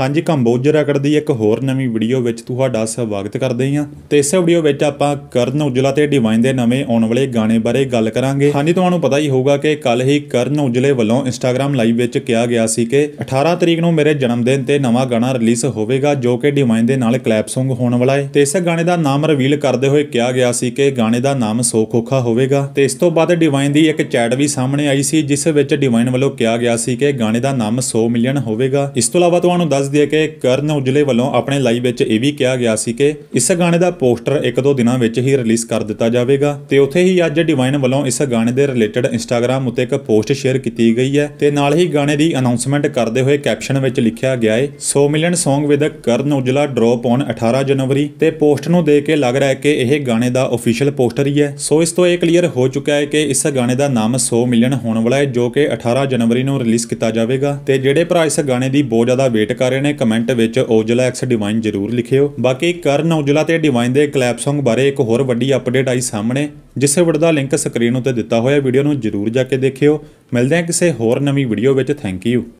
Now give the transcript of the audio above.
ਹਾਂਜੀ ਕੰਬੋਜਰ ਰੈਕਡ ਦੀ ਇੱਕ ਹੋਰ ਨਵੀਂ ਵੀਡੀਓ ਵਿੱਚ ਤੁਹਾਡਾ ਸਵਾਗਤ ਕਰਦੇ ਹਾਂ। ਤੇ ਇਸ ਵੀਡੀਓ ਵਿੱਚ ਆਪਾਂ ਕਰਨ ਔਜਲਾ ਤੇ ਡਿਵਾਈਨ ਦੇ ਨਵੇਂ ਆਉਣ ਵਾਲੇ ਗਾਣੇ ਬਾਰੇ ਗੱਲ ਕਰਾਂਗੇ। ਹਾਂਜੀ, ਤੁਹਾਨੂੰ ਪਤਾ ਹੀ ਹੋਊਗਾ ਕਿ ਕੱਲ ਹੀ ਕਰਨ ਔਜਲੇ ਵੱਲੋਂ ਇੰਸਟਾਗ੍ਰam ਲਾਈਵ ਵਿੱਚ ਕਿਹਾ ਗਿਆ ਸੀ ਕਿ 18 ਤਰੀਕ ਨੂੰ ਮੇਰੇ ਜਨਮ ਦਿਨ ਤੇ ਨਵਾਂ ਗਾਣਾ ਰਿਲੀਜ਼ ਹੋਵੇਗਾ, ਜੋ ਕਿ ਡਿਵਾਈਨ ਦੇ ਨਾਲ ਕਲੈਪ Song ਹੋਣ ਵਾਲਾ ਹੈ। ਤੇ ਇਸ ਗਾਣੇ ਦਾ ਨਾਮ ਰਿਵੀਲ ਕਰਦੇ ਹੋਏ ਕਿਹਾ ਗਿਆ ਸੀ ਕਿ ਗਾਣੇ ਦਾ ਨਾਮ ਸੋ ਖੋਖਾ ਹੋਵੇਗਾ। ਤੇ ਇਸ ਤੋਂ ਬਾਅਦ ਡਿਵਾਈਨ ਦੀ ਇੱਕ ਚੈਟ ਵੀ ਸਾਹਮਣੇ ਆਈ ਸੀ, ਜਿਸ ਵਿੱਚ ਡਿਵਾਈਨ ਵੱਲੋਂ ਕਿਹਾ ਗਿਆ ਸੀ ਕਿ ਗਾਣੇ ਦਾ ਨਾਮ 100 ਮਿਲੀਅਨ ਹੋਵੇਗਾ। ਇਸ ਤੋਂ ਇਲਾਵਾ ਤੁਹਾਨੂੰ ਦੱਸ ਦਈਏ ਕਿ ਕਰਨ ਉਜਲੇ ਵੱਲੋਂ ਆਪਣੇ ਲਾਈਵ ਵਿੱਚ ਇਹ ਵੀ ਕਿਹਾ ਗਿਆ ਸੀ ਕਿ ਇਸ ਗਾਣੇ ਦਾ ਪੋਸਟਰ ਇੱਕ ਦੋ ਦਿਨਾਂ ਵਿੱਚ ਹੀ ਰਿਲੀਜ਼ ਕਰ ਦਿੱਤਾ ਜਾਵੇਗਾ ਤੇ ਉੱਥੇ ਹੀ ਅੱਜ ਡਿਵਾਈਨ ਵੱਲੋਂ ਇਸ ਗਾਣੇ ਦੇ ਰਿਲੇਟਡ ਇੰਸਟਾਗ੍ਰam ਉੱਤੇ ਇੱਕ ਪੋਸਟ ਸ਼ੇਅਰ ਕੀਤੀ ਗਈ ਹੈ ਤੇ ਨਾਲ ਹੀ ਗਾਣੇ ਦੀ ਅਨਾਉਂਸਮੈਂਟ ਕਰਦੇ ਹੋਏ ਕੈਪਸ਼ਨ ਵਿੱਚ ਲਿਖਿਆ ਗਿਆ ਹੈ 100 ਮਿਲੀਅਨ Song ਵਿਦ ਕਰਨ ਉਜਲਾ ਡ੍ਰੌਪ ਔਨ 18 ਜਨਵਰੀ ਤੇ ਪੋਸਟ ਨੂੰ ਦੇਖ ਕੇ ਲੱਗ ਰਿਹਾ ਹੈ ਕਿ ਇਹ ਗਾਣੇ ਦਾ ਅਫੀਸ਼ੀਅਲ ਪੋਸਟਰ ਹੀ ਹੈ। ਸੋ ਇਸ ਤੋਂ ਇਹ ਕਲੀਅਰ ਹੋ ਚੁੱਕਾ ਹੈ ਕਿ ਇਸ ਗਾਣੇ ਦਾ ਨਾਮ 100 ਮਿਲੀਅਨ ਹੋਣ ਵਾਲਾ ਹੈ, ਜੋ ਕਿ 18 ਜਨਵਰੀ ਨੂੰ ਰਿਲੀਜ਼ ਕੀਤਾ ਜਾਵੇਗਾ ਤੇ ਜਿਹੜੇ ਭਰਾ ਇਸ ਗਾਣੇ ਦੀ ਬਹੁਤ ਜ਼ਿਆਦਾ ਵੇਟ ਕਰ ਰਹੇ ਨੇ ਕਮੈਂਟ ਵਿੱਚ ਔਜਲਾ ਐਕਸ ਡਿਵਾਈਨ ਜ਼ਰੂਰ ਲਿਖਿਓ। ਬਾਕੀ ਕਰਨ ਔਜਲਾ ਤੇ ਡਿਵਾਈਨ ਦੇ ਕਲੈਪ Song ਬਾਰੇ ਇੱਕ ਹੋਰ ਵੱਡੀ ਅਪਡੇਟ ਆਈ ਸਾਹਮਣੇ, ਜਿਸ ਵੀਡੀਓ ਦਾ ਲਿੰਕ ਸਕਰੀਨ ਉੱਤੇ ਦਿੱਤਾ ਹੋਇਆ ਵੀਡੀਓ ਨੂੰ ਜ਼ਰੂਰ ਜਾ ਕੇ ਦੇਖਿਓ। ਮਿਲਦੇ ਹਾਂ ਕਿਸੇ ਹੋਰ ਨਵੀਂ ਵੀਡੀਓ ਵਿੱਚ। Thank you